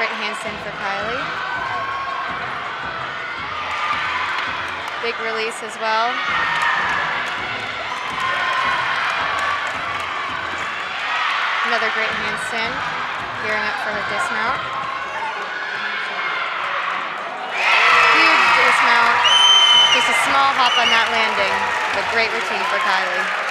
Great handstand for Kylie. Big release as well. Another great handstand, gearing up for her dismount. Huge dismount. Just a small hop on that landing, but great routine for Kylie.